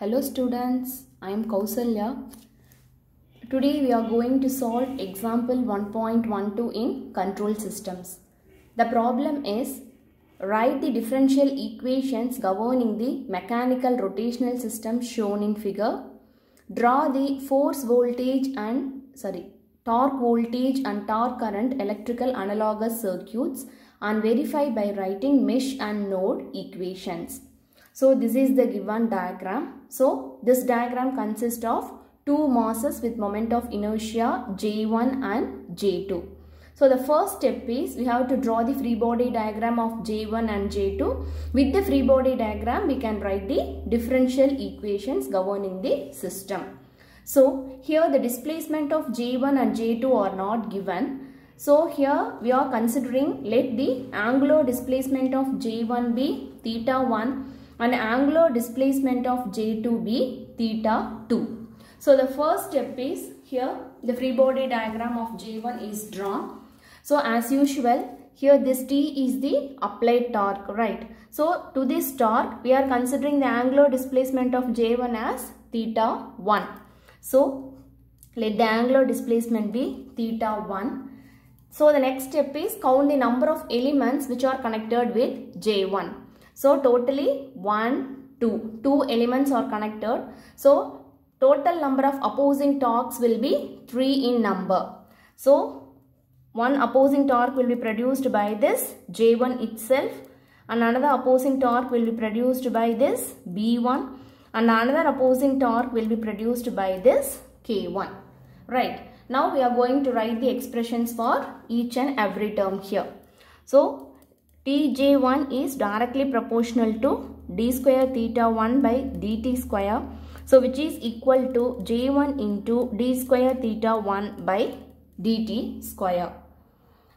Hello students, I am Kausalya. Today we are going to solve example 1.12 in control systems. The problem is write the differential equations governing the mechanical rotational system shown in figure. Draw the force voltage and sorry torque voltage and torque current electrical analogous circuits and verify by writing mesh and node equations. So this is the given diagram. So this diagram consists of two masses with moment of inertia J1 and J2. So the first step is we have to draw the free body diagram of J1 and J2. With the free body diagram we can write the differential equations governing the system. So here the displacement of J1 and J2 are not given. So here we are considering let the angular displacement of J1 be theta 1 and angular displacement of J2 be theta 2. So the first step is here the free body diagram of J1 is drawn. So as usual here this T is the applied torque right. So to this torque we are considering the angular displacement of J1 as theta 1. So let the angular displacement be theta 1. So the next step is count the number of elements which are connected with J1. So totally 1, 2. 2 elements are connected. So total number of opposing torques will be 3 in number. So one opposing torque will be produced by this J1 itself and another opposing torque will be produced by this B1 and another opposing torque will be produced by this K1. Right. Now we are going to write the expressions for each and every term here. So Tj1 is directly proportional to d square theta 1 by dt square. So which is equal to j1 into d square theta 1 by dt square.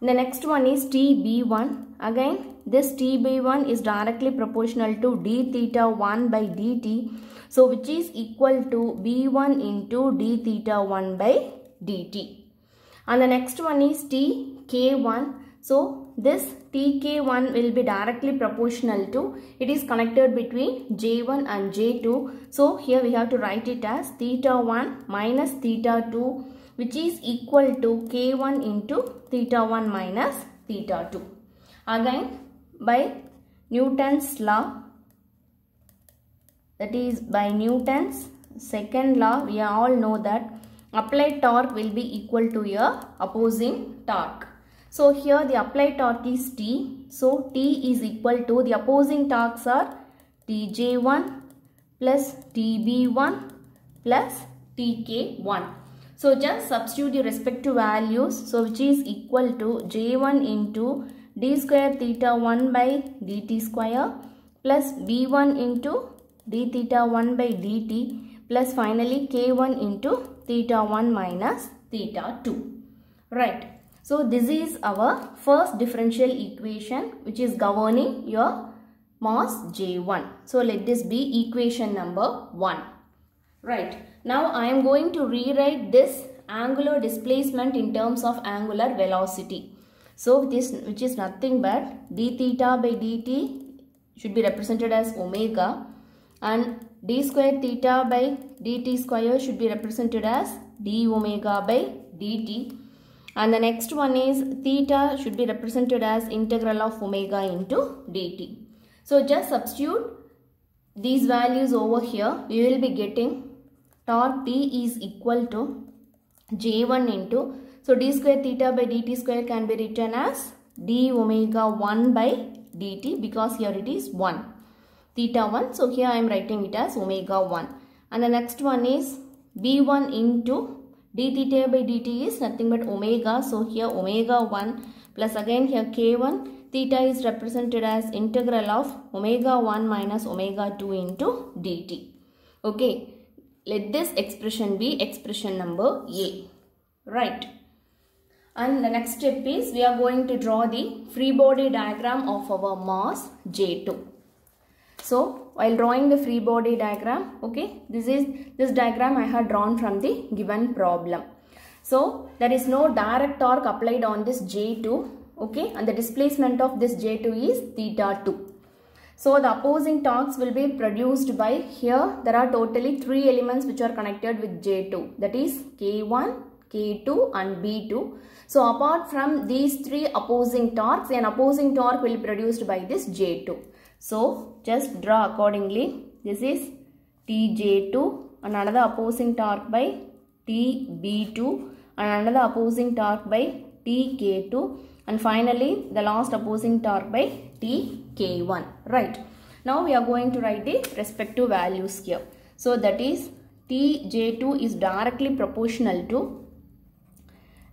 The next one is tb1. Again this tb1 is directly proportional to d theta 1 by dt. So which is equal to b1 into d theta 1 by dt. And the next one is tk1. So this tk1 will be directly proportional to it is connected between j1 and j2 so here we have to write it as theta 1 minus theta 2 which is equal to k1 into theta 1 minus theta 2 again by newton's law that is by newton's second law we all know that applied torque will be equal to your opposing torque so here the applied torque is T. So T is equal to the opposing torques are Tj1 plus Tb1 plus Tk1. So just substitute the respective values. So which is equal to J1 into d square theta 1 by dt square plus B1 into d theta 1 by dt plus finally K1 into theta 1 minus theta 2. Right. So this is our first differential equation which is governing your mass J1. So let this be equation number 1. Right. Now I am going to rewrite this angular displacement in terms of angular velocity. So this which is nothing but d theta by dt should be represented as omega and d square theta by dt square should be represented as d omega by dt and the next one is theta should be represented as integral of omega into dt. So just substitute these values over here. We will be getting torque T is equal to J1 into. So d square theta by dt square can be written as d omega 1 by dt because here it is 1. Theta 1. So here I am writing it as omega 1. And the next one is b1 into d theta by dt is nothing but omega. So here omega 1 plus again here k1 theta is represented as integral of omega 1 minus omega 2 into dt. Okay. Let this expression be expression number A. Right. And the next step is we are going to draw the free body diagram of our mass J2. So while drawing the free body diagram, okay, this is this diagram I had drawn from the given problem. So there is no direct torque applied on this J2, okay, and the displacement of this J2 is theta 2. So the opposing torques will be produced by here there are totally three elements which are connected with J2 that is K1, K2 and B2. So apart from these three opposing torques an opposing torque will be produced by this J2. So just draw accordingly. This is TJ2 and another opposing torque by TB2 and another opposing torque by TK2 and finally the last opposing torque by TK1 right. Now we are going to write the respective values here. So that is TJ2 is directly proportional to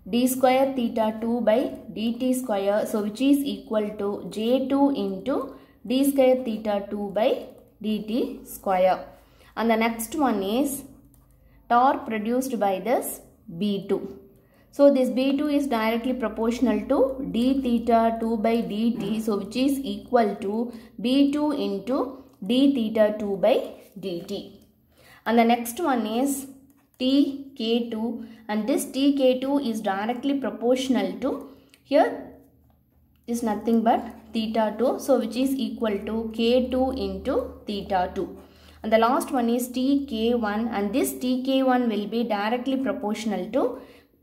d square theta 2 by dt square. So which is equal to J2 into d square theta 2 by dt square and the next one is torque produced by this B2 so this B2 is directly proportional to d theta 2 by dt. So which is equal to B2 into d theta 2 by dt. And the next one is tk2 and this tk2 is directly proportional to here is nothing but theta 2 so which is equal to k2 into theta 2 and the last one is tk1 and this tk1 will be directly proportional to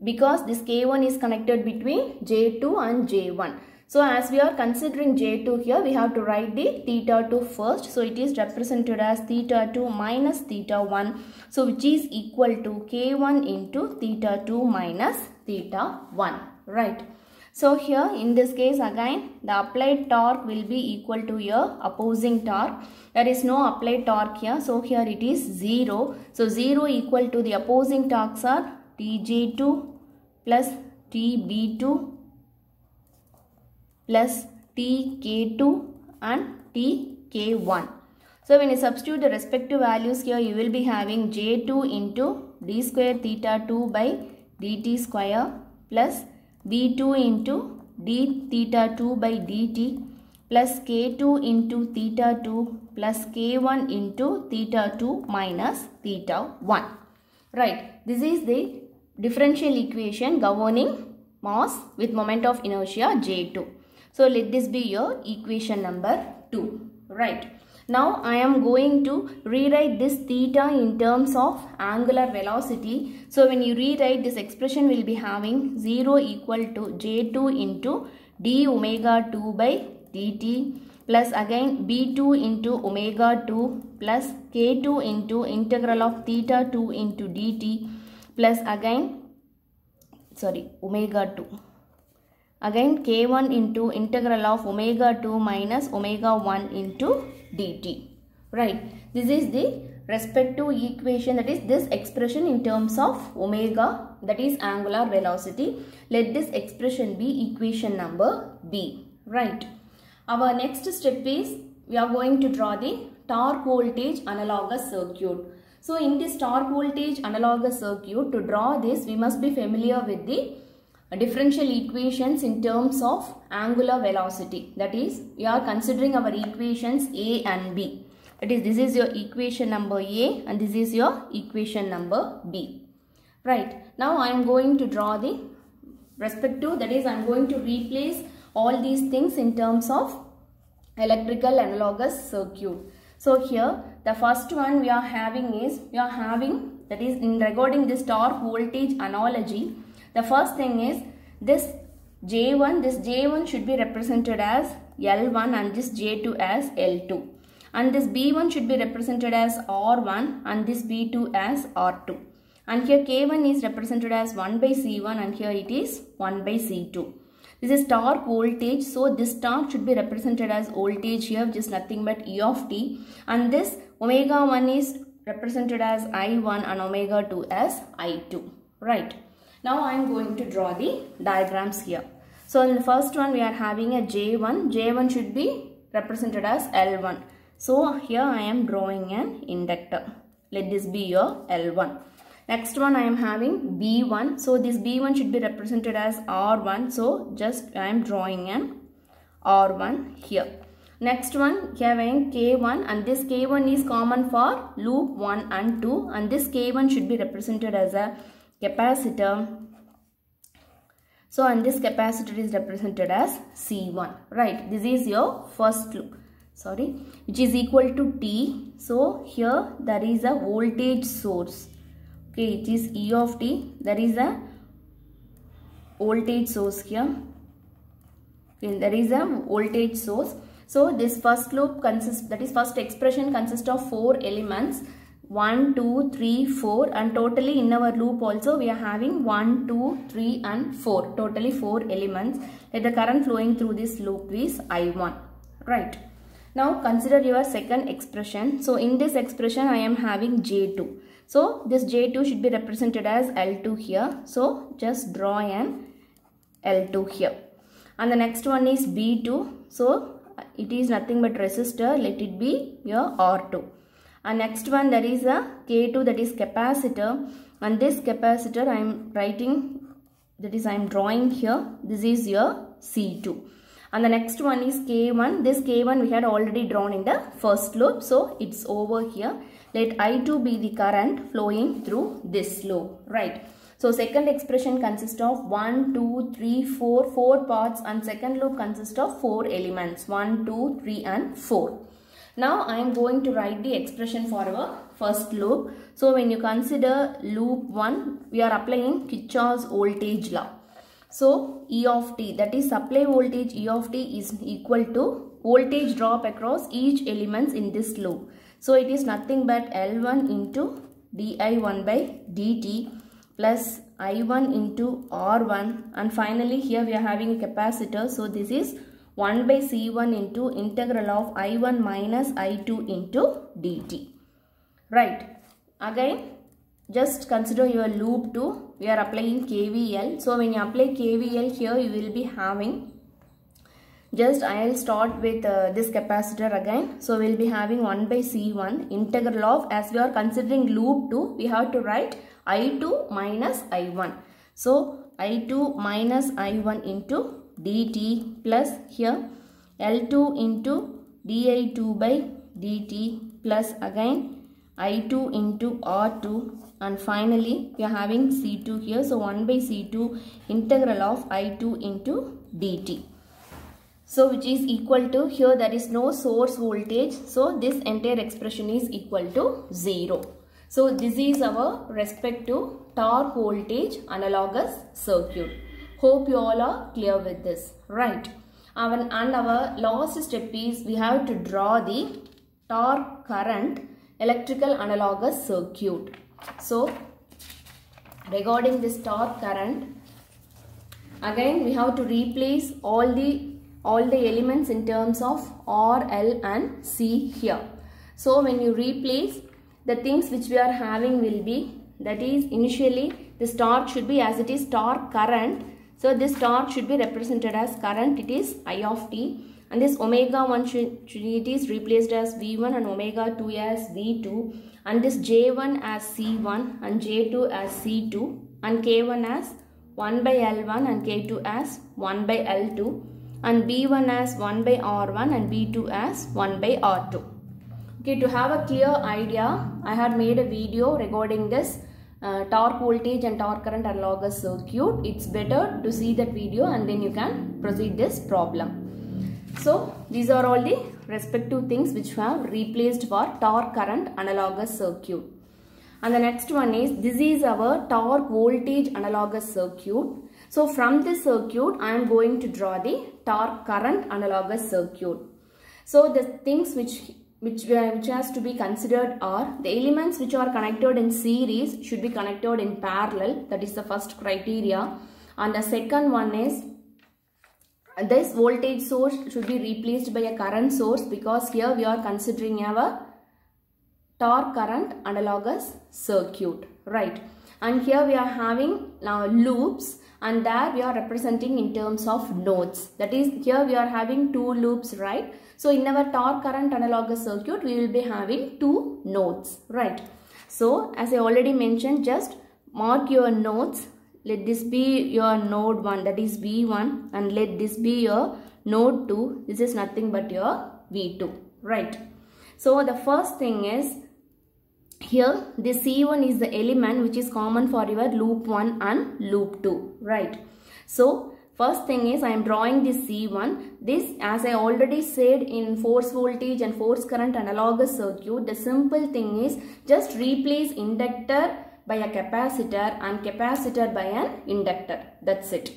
because this K1 is connected between J2 and J1. So as we are considering J2 here, we have to write the theta 2 first. So it is represented as theta 2 minus theta 1. So which is equal to K1 into theta 2 minus theta 1. Right. So here in this case again the applied torque will be equal to your opposing torque. There is no applied torque here. So here it is 0. So 0 equal to the opposing torques are Tj2 plus TB2 plus TK2 and TK1. So when you substitute the respective values here you will be having J2 into d square theta 2 by dt square plus B2 into d theta 2 by dt plus K2 into theta 2 plus K1 into theta 2 minus theta 1. Right. This is the differential equation governing mass with moment of inertia J2. So let this be your equation number 2. Right. Now I am going to rewrite this theta in terms of angular velocity. So when you rewrite this expression will be having 0 equal to J2 into d omega 2 by dt plus again b2 into omega 2 plus k2 into integral of theta 2 into dt plus again sorry omega 2 again k1 into integral of omega 2 minus omega 1 into dt right. This is the respective equation that is this expression in terms of omega that is angular velocity. Let this expression be equation number b. Right. Our next step is we are going to draw the torque voltage analogous circuit. So in this torque voltage analogous circuit, to draw this, we must be familiar with the differential equations in terms of angular velocity. That is, we are considering our equations A and B. That is, this is your equation number A and this is your equation number B. Right. Now I am going to draw the respective, that is, I am going to replace all these things in terms of electrical analogous circuit. So here the first one we are having is we are having that is in regarding this torque voltage analogy the first thing is this J1 this J1 should be represented as L1 and this J2 as L2 and this B1 should be represented as R1 and this B2 as R2 and here K1 is represented as 1 by C1 and here it is 1 by C2. This is torque voltage. So this torque should be represented as voltage here which is nothing but E of t. And this omega 1 is represented as I1 and omega 2 as I2. Right. Now I am going to draw the diagrams here. So in the first one we are having a J1. J1 should be represented as L1. So here I am drawing an inductor. Let this be your L1. Next one I am having B1. So this B1 should be represented as R1. So just I am drawing an R1 here. Next one having K1 and this K1 is common for loop 1 and 2 and this K1 should be represented as a capacitor. So and this capacitor is represented as C1. Right. This is your first loop. sorry which is equal to t so here there is a voltage source okay it is e of t there is a voltage source here okay there is a voltage source so this first loop consists that is first expression consists of four elements 1 2 3 4 and totally in our loop also we are having 1 2 3 and 4 totally four elements. Let the current flowing through this loop is i1 right. Now consider your second expression. So in this expression i am having j2 so this j2 should be represented as l2 here. So just draw an l2 here. And the next one is b2 so it is nothing but resistor. Let it be your r2 and next one there is a k2 that is capacitor. And this capacitor i am writing that is i am drawing here. This is your c2 and the next one is k1 this k1 we had already drawn in the first loop so it's over here. Let i2 be the current flowing through this loop right? So second expression consists of 1, 2, 3, 4, 4 parts and second loop consists of 4 elements 1, 2, 3 and 4. Now I am going to write the expression for our first loop. So when you consider loop 1, we are applying Kirchhoff's voltage law. So E of t that is supply voltage E of t is equal to voltage drop across each elements in this loop. So it is nothing but L1 into di1 by dt plus I1 into R1 and finally here we are having a capacitor so this is 1 by C1 into integral of I1 minus I2 into dt. Right. Again just consider your loop 2 we are applying KVL. So when you apply KVL here you will be having just I will start with uh, this capacitor again. So we will be having 1 by C1 integral of as we are considering loop 2 we have to write I2 minus I1. So I2 minus I1 into dt plus here L2 into di2 by dt plus again I2 into R2 and finally we are having C2 here. So 1 by C2 integral of I2 into dt. So which is equal to here there is no source voltage. So this entire expression is equal to 0. So this is our respective torque voltage analogous circuit. Hope you all are clear with this. Right. And our last step is we have to draw the torque current electrical analogous circuit. So regarding this torque current again we have to replace all the all the elements in terms of R, L and C here. So when you replace the things which we are having will be that is initially this torque should be as it is torque current so this torque should be represented as current it is i of t. And this omega 1 should, should it is replaced as v1 and omega 2 as v2 and this j1 as c1 and j2 as c2 and k1 as 1 by l1 and k2 as 1 by l2 and b1 as 1 by r1 and b2 as 1 by r2 Okay, to have a clear idea, I had made a video regarding this uh, torque voltage and torque current analogous circuit. It's better to see that video and then you can proceed this problem. So, these are all the respective things which we have replaced for torque current analogous circuit. And the next one is, this is our torque voltage analogous circuit. So, from this circuit, I am going to draw the torque current analogous circuit. So, the things which which, which has to be considered are the elements which are connected in series should be connected in parallel. That is the first criteria. And the second one is this voltage source should be replaced by a current source because here we are considering our torque current analogous circuit. Right. And here we are having now loops and there we are representing in terms of nodes. That is here we are having two loops right so in our torque current analogous circuit, we will be having two nodes, right? So as I already mentioned, just mark your nodes. Let this be your node 1 that is V1 and let this be your node 2. This is nothing but your V2, right? So the first thing is here this C1 is the element which is common for your loop 1 and loop 2, right? So first thing is I am drawing this C1. This as I already said in force voltage and force current analogous circuit, the simple thing is just replace inductor by a capacitor and capacitor by an inductor. That's it.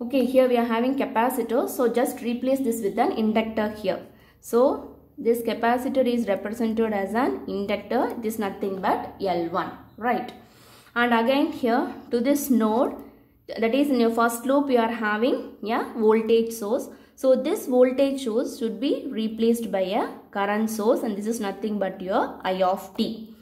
Okay, here we are having capacitor. So just replace this with an inductor here. So this capacitor is represented as an inductor. This nothing but L1. Right. And again here to this node that is in your first loop you are having a voltage source. So this voltage source should be replaced by a current source and this is nothing but your I of t.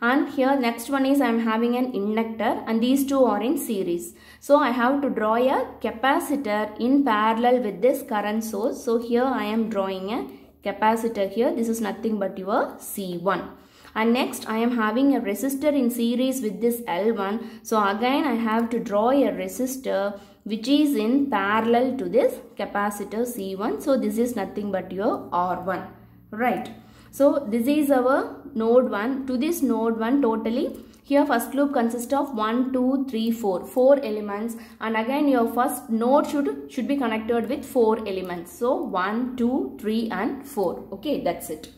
And here next one is I am having an inductor and these two are in series. So I have to draw a capacitor in parallel with this current source. So here I am drawing a capacitor here. This is nothing but your C1 and next I am having a resistor in series with this L1 so again I have to draw a resistor which is in parallel to this capacitor C1 so this is nothing but your R1 right. So this is our node 1 to this node 1 totally here first loop consists of 1 2 3 4 4 elements and again your first node should should be connected with 4 elements so 1 2 3 and 4 okay that's it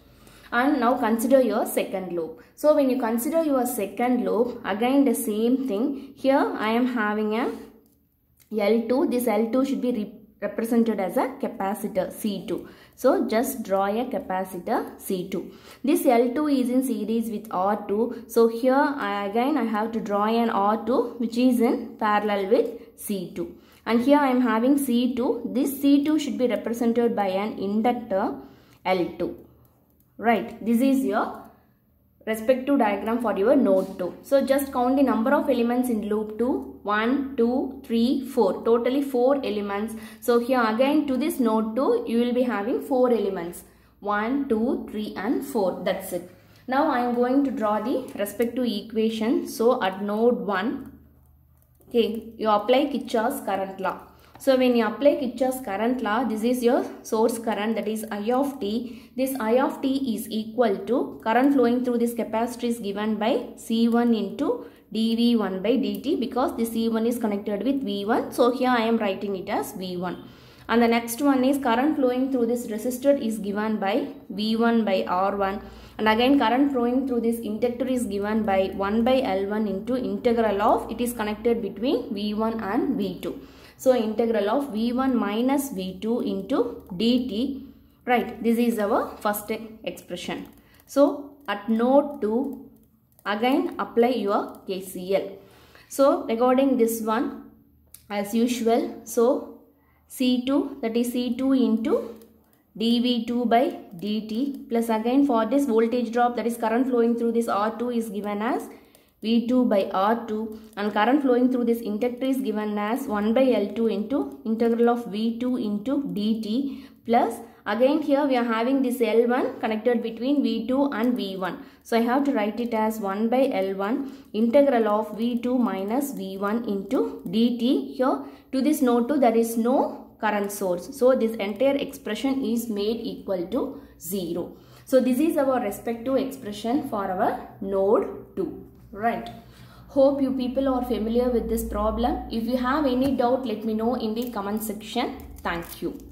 and now consider your second loop. So when you consider your second loop, again the same thing. Here I am having a L2. This L2 should be represented as a capacitor C2. So just draw a capacitor C2. This L2 is in series with R2. So here I, again I have to draw an R2 which is in parallel with C2. And here I am having C2. This C2 should be represented by an inductor L2 right this is your respective diagram for your node 2 so just count the number of elements in loop 2 1 2 3 4 totally 4 elements. So here again to this node 2 you will be having 4 elements. 1 2 3 and 4 that's it. Now i am going to draw the respective equation. So at node 1 okay you apply kirchhoff's current law so when you apply Kirchhoff's current law, this is your source current that is I of t. This I of t is equal to current flowing through this capacitor is given by C1 into dV1 by dt because this C1 is connected with V1. So here I am writing it as V1. And the next one is current flowing through this resistor is given by V1 by R1. And again current flowing through this inductor is given by 1 by L1 into integral of it is connected between V1 and V2. So integral of V1 minus V2 into dt. Right, this is our first expression. So at node 2, again apply your KCL. So regarding this one, as usual, so C2 that is C2 into dV2 by dt plus again for this voltage drop that is current flowing through this R2 is given as V2 by R2 and current flowing through this inductor is given as 1 by L2 into integral of V2 into dt plus again here we are having this L1 connected between V2 and V1. So I have to write it as 1 by L1 integral of V2 minus V1 into dt. Here to this node 2 there is no current source. So this entire expression is made equal to 0. So this is our respective expression for our node 2 right. Hope you people are familiar with this problem. If you have any doubt let me know in the comment section. Thank you